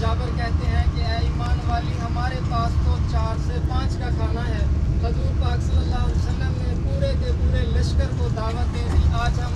जाबर कहते हैं कि ए ईमान वाली, हमारे पास तो चार से पाँच का खाना है। हजूर पाक सल्लल्लाहु अलैहि वसल्लम ने पूरे के पूरे लश्कर को दावत दे दी। आज हम